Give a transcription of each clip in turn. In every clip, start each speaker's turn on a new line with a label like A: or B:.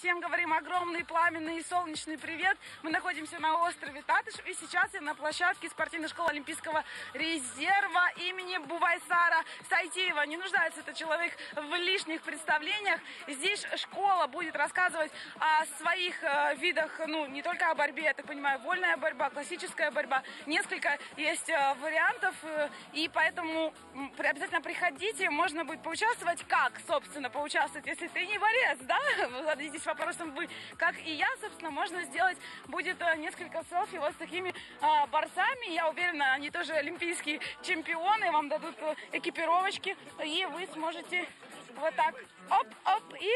A: всем говорим огромный пламенный и солнечный привет. Мы находимся на острове Татыш, и сейчас я на площадке спортивной школы Олимпийского резерва имени Бувайсара Сайтиева. Не нуждается этот человек в лишних представлениях. Здесь школа будет рассказывать о своих э, видах, ну, не только о борьбе, я так понимаю, вольная борьба, классическая борьба. Несколько есть э, вариантов, э, и поэтому обязательно приходите, можно будет поучаствовать. Как, собственно, поучаствовать, если ты не борец, да? Зададитесь вопросом, вы, как и я, собственно, можно сделать будет э, несколько селфи вот с такими э, борцами. Я уверена, они тоже олимпийские чемпионы, вам дадут э, экипировочки, и вы сможете вот так оп-оп и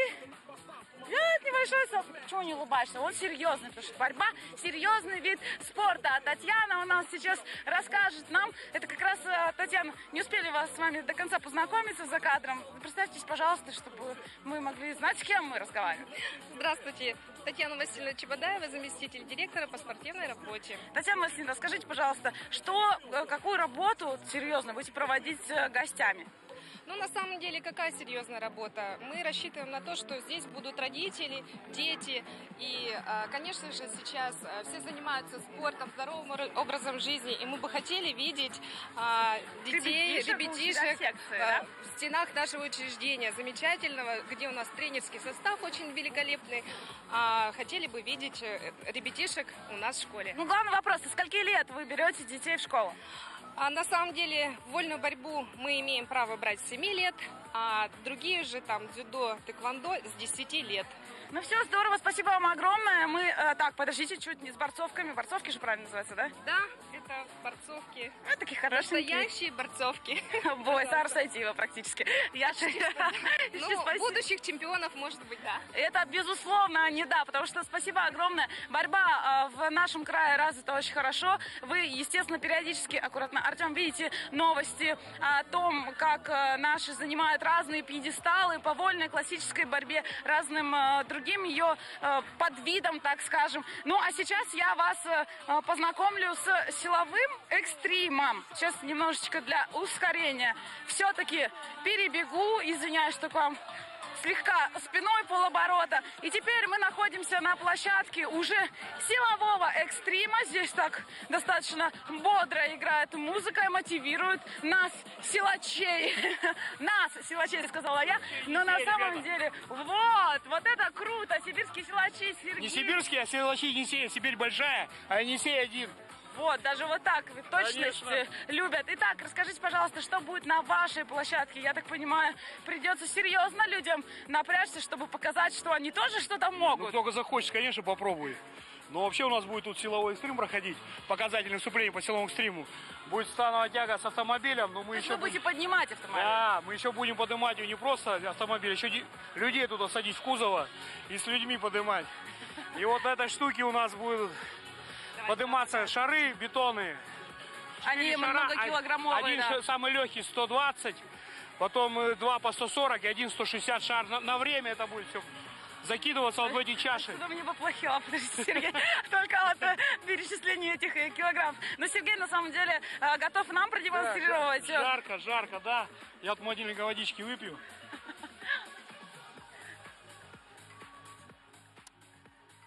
A: Делать небольшой. Почему не улыбаешься? Он серьезный, потому что борьба серьезный вид спорта. А Татьяна у нас сейчас расскажет нам. Это как раз, э, Татьяна, не успели вас с вами до конца познакомиться за кадром. Представьтесь, пожалуйста, чтобы мы могли знать, с кем мы разговариваем.
B: Здравствуйте, Татьяна Васильевна Чебодаева, заместитель директора по спортивной работе.
A: Татьяна Васильевна, расскажите, пожалуйста, что, э, какую работу серьезно будете проводить с э, гостями?
B: Ну, на самом деле, какая серьезная работа? Мы рассчитываем на то, что здесь будут родители, дети. И, а, конечно же, сейчас а, все занимаются спортом, здоровым ор- образом жизни. И мы бы хотели видеть а, детей,
A: Ребятишек,
B: ребятишек
A: секции, да?
B: в стенах нашего учреждения замечательного, где у нас тренерский состав очень великолепный. Хотели бы видеть э, ребятишек у нас в школе.
A: Ну, главный вопрос, со скольки лет вы берете детей в школу?
B: А на самом деле вольную борьбу мы имеем право брать с 7 лет, а другие же там дзюдо, тэквондо с 10 лет.
A: Ну все, здорово, спасибо вам огромное. Мы, э, так, подождите, чуть не с борцовками. Борцовки же правильно называется, да?
B: Да, это борцовки.
A: Ну, такие хорошие.
B: Настоящие борцовки.
A: Бой, Сара Сайтиева практически. Я же...
B: Ну, будущих чемпионов, может быть, да.
A: Это, безусловно, не да, потому что спасибо огромное. Борьба э, в нашем крае развита очень хорошо. Вы, естественно, периодически, аккуратно, Артем, видите новости о том, как э, наши занимают разные пьедесталы по вольной классической борьбе, разным э, другим ее э, подвидам, так скажем. Ну, а сейчас я вас э, э, познакомлю с силовым экстримом. Сейчас немножечко для ускорения. Все-таки перебегу, извиняюсь, что к вам слегка спиной полоборота. И теперь мы находимся на площадке уже силового экстрима. Здесь так достаточно бодро играет музыка и мотивирует нас, силачей. Нас, силачей, сказала я. Но на самом деле, вот, вот это круто. Сибирские силачи, Сергей.
C: Не сибирский, а силачи Енисея. Сибирь большая, а Енисей один.
A: Вот, даже вот так точность
C: Конечно.
A: любят. Итак, расскажите, пожалуйста, что будет на вашей площадке? Я так понимаю, придется серьезно людям напрячься, чтобы показать, что они тоже что-то
C: Ну,
A: могут.
C: только захочешь, конечно, попробуй. Но вообще у нас будет тут силовой экстрим проходить, показательное выступление по силовому экстриму. Будет становая тяга с автомобилем, но мы
A: Вы
C: еще...
A: будете поднимать автомобиль.
C: Да, мы еще будем поднимать ее не просто автомобиль, еще ди- людей туда садить в кузово и с людьми поднимать. И вот на этой штуке у нас будут подниматься шары, бетоны.
A: Они многокилограммовые,
C: Один
A: да.
C: самый легкий 120, потом э, два по 140 и один 160 шар. На, на время это будет все закидываться вот в эти чаши.
A: Что мне поплохело, подождите, Сергей, только от э, перечисления этих э, килограмм. Но Сергей на самом деле готов нам продемонстрировать. э,
C: Жарко, жарко, да. Я от мобильника водички выпью.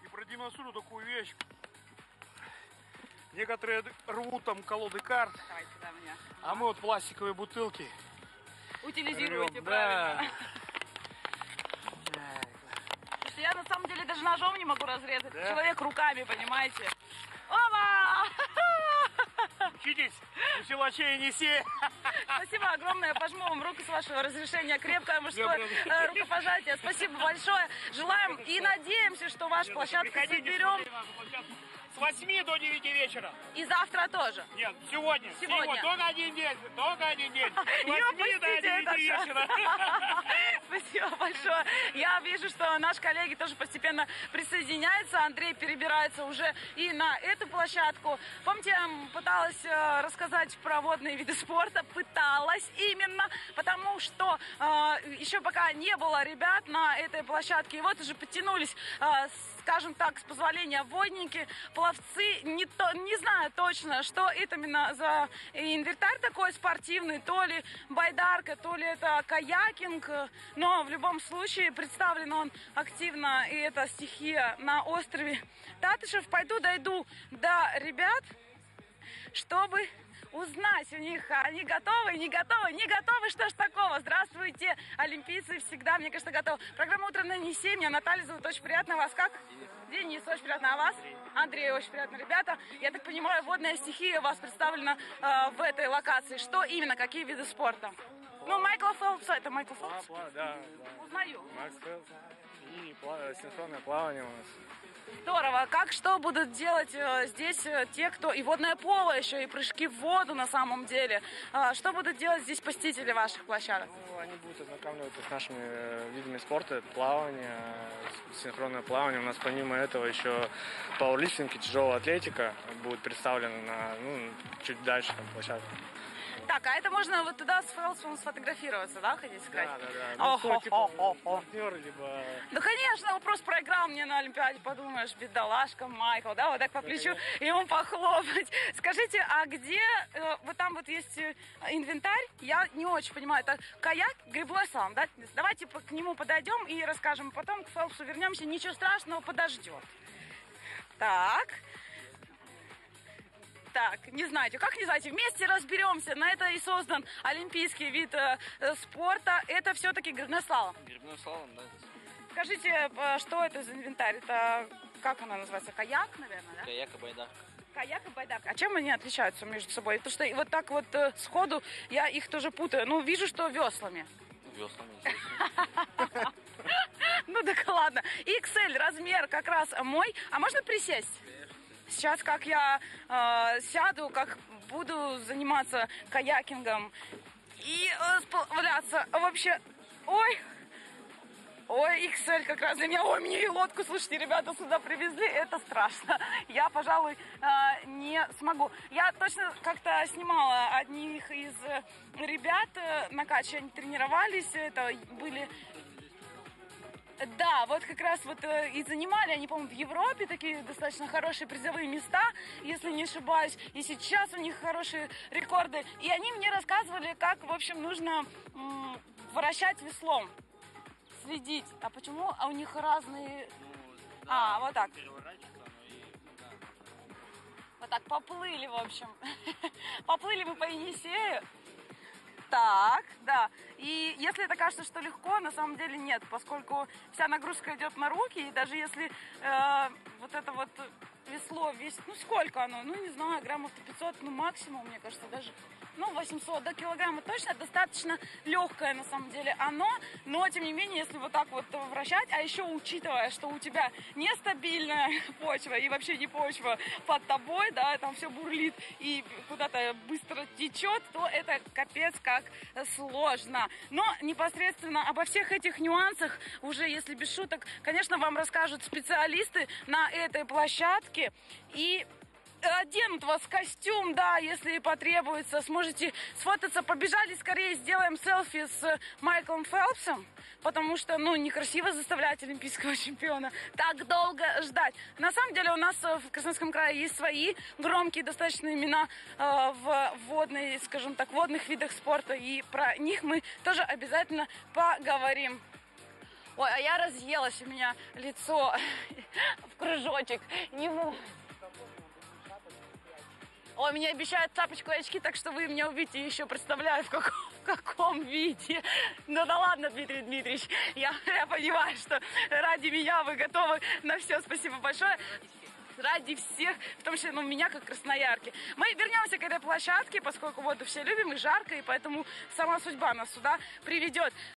C: И продемонструю такую вещь. Некоторые рвут там колоды карт,
A: Давайте, да, меня.
C: а мы вот пластиковые бутылки.
A: Утилизируйте,
C: рвем.
A: правильно.
C: Да.
A: Слушайте, я на самом деле даже ножом не могу разрезать.
C: Да?
A: Человек руками, понимаете? Оба!
C: Учитесь, у силачей Енисея.
A: Спасибо огромное. Пожму вам руку с вашего разрешения. Крепкое мужское э, рукопожатие. Спасибо большое. Желаем и надеемся, что вашу площадку соберем.
C: С 8 до 9 вечера.
A: И завтра тоже.
C: Нет, сегодня.
A: Сегодня.
C: Только один день. Только один день. С
A: Не
C: 8 до
A: упустите
C: 9
A: этот шанс.
C: вечера.
A: Спасибо большое. Я вижу, что наши коллеги тоже постепенно присоединяются. Андрей перебирается уже и на эту площадку. Помните, я пыталась э, рассказать про водные виды спорта. Пыталась именно, потому что э, еще пока не было ребят на этой площадке. И вот уже подтянулись, э, скажем так, с позволения водники. пловцы, не, то, не знаю точно, что это именно за инвентарь такой спортивный, то ли байдарка, то ли это каякинг, но в любом случае представлен он активно, и это стихия на острове Татышев. Пойду дойду до ребят, чтобы узнать у них, они готовы, не готовы, не готовы, что ж такого. Здравствуйте, олимпийцы всегда, мне кажется, готовы. Программа «Утро на Несе», меня Наталья зовут, очень приятно вас. Как? Денис, очень приятно. А вас? Андрей, очень приятно. Ребята, я так понимаю, водная стихия у вас представлена э, в этой локации. Что именно, какие виды спорта? Ну, Майкл Фелпс, это Майкл Фелпс?
D: Да, да.
A: Узнаю.
D: Макс Фелпс. И пла- синхронное плавание у нас.
A: Здорово. Как что будут делать э, здесь э, те, кто и водное поло еще, и прыжки в воду на самом деле? А, что будут делать здесь посетители ваших площадок?
D: Ну, они будут ознакомливаться с нашими э, видами спорта, плавание, с- синхронное плавание. У нас помимо этого еще пауэрлифтинг и тяжелая атлетика будет представлена на, ну, чуть дальше там площадке.
A: Так, а это можно вот туда с Фелпсом сфотографироваться, да, хотите сказать?
D: Да, да, да. Типа,
A: хо, хо.
D: партнер, либо...
A: Ну, конечно, вопрос проиграл мне на Олимпиаде, подумаешь, бедолашка Майкл, да, вот так по плечу ему похлопать. Скажите, а где, э, вот там вот есть э, инвентарь, я не очень понимаю, это каяк, грибной да? Давайте к нему подойдем и расскажем, потом к Фелпсу вернемся, ничего страшного, подождет. Так. Так, не знаете, как не знаете, вместе разберемся. На это и создан олимпийский вид э, э, спорта. Это все-таки грибной слалом.
E: Грибной слалом, да.
A: Скажите, э, что это за инвентарь? Это как она называется? Каяк, наверное, да?
E: Каяк и байдарка.
A: Каяк и байдарка. А чем они отличаются между собой? Потому что вот так вот э, сходу я их тоже путаю. Ну, вижу, что веслами.
E: Веслами.
A: Ну так ладно. XL размер как раз мой. А можно присесть? Сейчас как я э, сяду, как буду заниматься каякингом и э. Вообще, ой, Ой, XL как раз для меня. Ой, мне и лодку, слушайте, ребята сюда привезли. Это страшно. Я, пожалуй, э, не смогу. Я точно как-то снимала одних из э, ребят э, на каче. Они тренировались. Это были да, вот как раз вот э, и занимали они, по-моему, в Европе такие достаточно хорошие призовые места, если не ошибаюсь. И сейчас у них хорошие рекорды. И они мне рассказывали, как, в общем, нужно м, вращать веслом, следить. А почему? А у них разные... А, вот так. Вот так поплыли, в общем. Поплыли мы по Енисею. Так, да. И если это кажется, что легко, на самом деле нет, поскольку вся нагрузка идет на руки, и даже если э, вот это вот весло весит, ну сколько оно, ну не знаю, граммов 500, ну максимум, мне кажется, даже, ну 800 до килограмма точно, достаточно легкое на самом деле оно, но тем не менее, если вот так вот вращать, а еще учитывая, что у тебя нестабильная почва и вообще не почва под тобой, да, там все бурлит и куда-то быстро течет, то это капец как сложно. Но непосредственно обо всех этих нюансах уже, если без шуток, конечно, вам расскажут специалисты на этой площадке. И оденут вас в костюм, да, если потребуется. Сможете сфотаться. Побежали скорее, сделаем селфи с Майклом Фелпсом, потому что, ну, некрасиво заставлять олимпийского чемпиона так долго ждать. На самом деле у нас э, в Краснодарском крае есть свои громкие достаточно имена э, в водной, скажем так, водных видах спорта, и про них мы тоже обязательно поговорим. Ой, а я разъелась, у меня лицо в кружочек. Не могу. Ой, мне обещают тапочку и очки, так что вы меня увидите еще представляю, в каком, в каком виде. Ну да ладно, Дмитрий Дмитриевич, я, я понимаю, что ради меня вы готовы на все. Спасибо большое ради всех, в том числе ну, меня как красноярки. Мы вернемся к этой площадке, поскольку воду все любим и жарко, и поэтому сама судьба нас сюда приведет.